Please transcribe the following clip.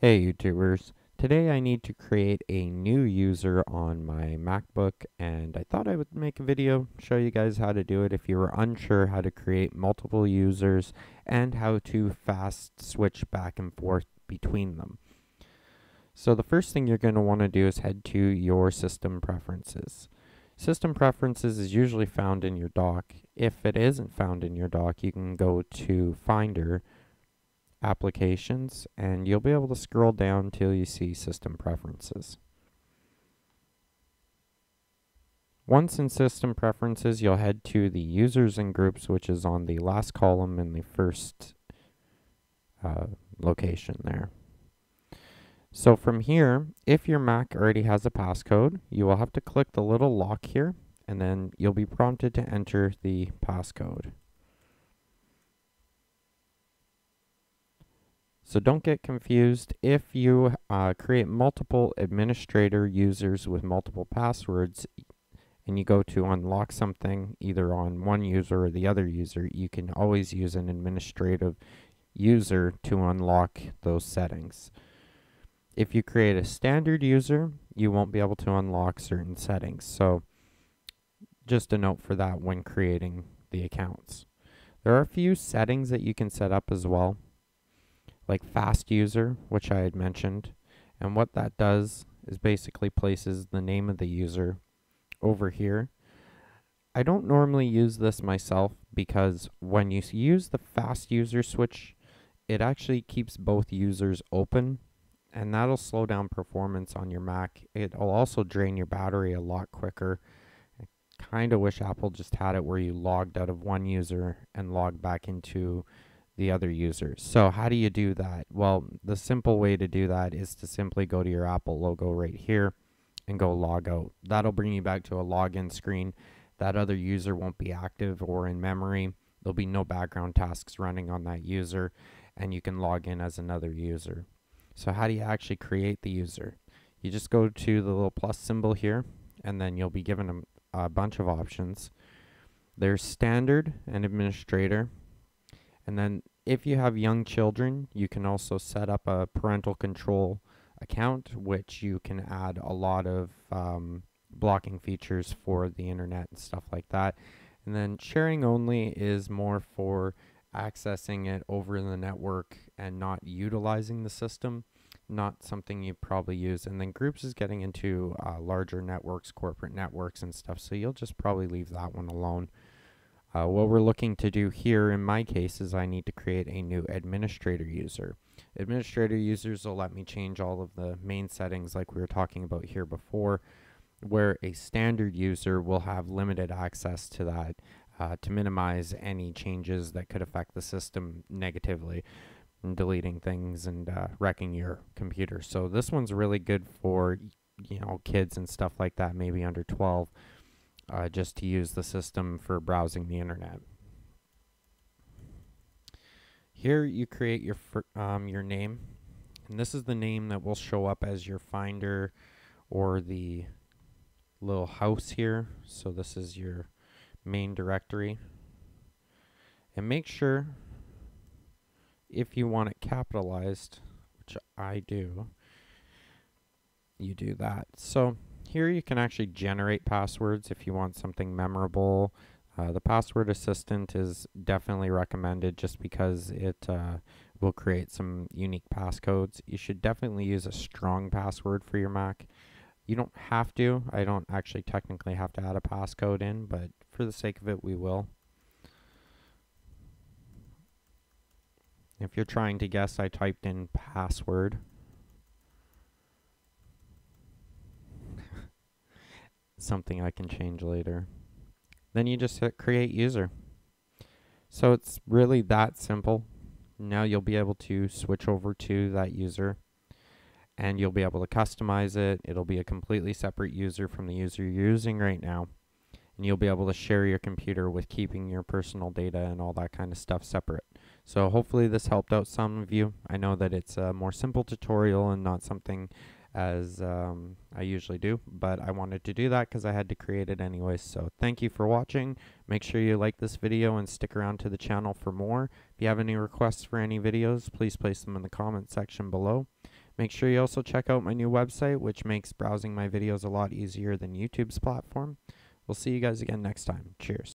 Hey YouTubers, today I need to create a new user on my MacBook and I thought I would make a video show you guys how to do it if you were unsure how to create multiple users and how to fast switch back and forth between them. So the first thing you're going to want to do is head to your system preferences. System preferences is usually found in your dock. If it isn't found in your dock, you can go to Finder applications and you'll be able to scroll down till you see system preferences. Once in system preferences, you'll head to the users and groups, which is on the last column in the first uh, location there. So from here, if your Mac already has a passcode, you will have to click the little lock here, and then you'll be prompted to enter the passcode. So don't get confused. If you uh, create multiple administrator users with multiple passwords and you go to unlock something either on one user or the other user, you can always use an administrative user to unlock those settings. If you create a standard user, you won't be able to unlock certain settings. So just a note for that when creating the accounts. There are a few settings that you can set up as well like fast user, which I had mentioned. And what that does is basically places the name of the user over here. I don't normally use this myself because when you use the fast user switch, it actually keeps both users open and that'll slow down performance on your Mac. It'll also drain your battery a lot quicker. I kind of wish Apple just had it where you logged out of one user and logged back into the other users. So how do you do that? Well, the simple way to do that is to simply go to your Apple logo right here and go log out. That'll bring you back to a login screen. That other user won't be active or in memory. There'll be no background tasks running on that user and you can log in as another user. So how do you actually create the user? You just go to the little plus symbol here and then you'll be given a, a bunch of options. There's standard and administrator and then if you have young children, you can also set up a parental control account, which you can add a lot of um, blocking features for the internet and stuff like that. And then sharing only is more for accessing it over the network and not utilizing the system, not something you probably use. And then groups is getting into uh, larger networks, corporate networks and stuff. So you'll just probably leave that one alone. Uh, what we're looking to do here in my case is I need to create a new administrator user. Administrator users will let me change all of the main settings like we were talking about here before, where a standard user will have limited access to that uh, to minimize any changes that could affect the system negatively deleting things and uh, wrecking your computer. So this one's really good for you know kids and stuff like that, maybe under 12 uh, just to use the system for browsing the internet. Here you create your um, your name, and this is the name that will show up as your Finder or the little house here. So this is your main directory. And make sure if you want it capitalized, which I do, you do that. So here you can actually generate passwords if you want something memorable. Uh, the password assistant is definitely recommended just because it uh, will create some unique passcodes. You should definitely use a strong password for your Mac. You don't have to. I don't actually technically have to add a passcode in, but for the sake of it, we will. If you're trying to guess, I typed in password. Something I can change later. Then you just hit create user. So it's really that simple. Now you'll be able to switch over to that user and you'll be able to customize it. It'll be a completely separate user from the user you're using right now. And you'll be able to share your computer with keeping your personal data and all that kind of stuff separate. So hopefully this helped out some of you. I know that it's a more simple tutorial and not something as um, I usually do, but I wanted to do that because I had to create it anyway. So thank you for watching. Make sure you like this video and stick around to the channel for more. If you have any requests for any videos, please place them in the comment section below. Make sure you also check out my new website, which makes browsing my videos a lot easier than YouTube's platform. We'll see you guys again next time. Cheers.